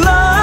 love.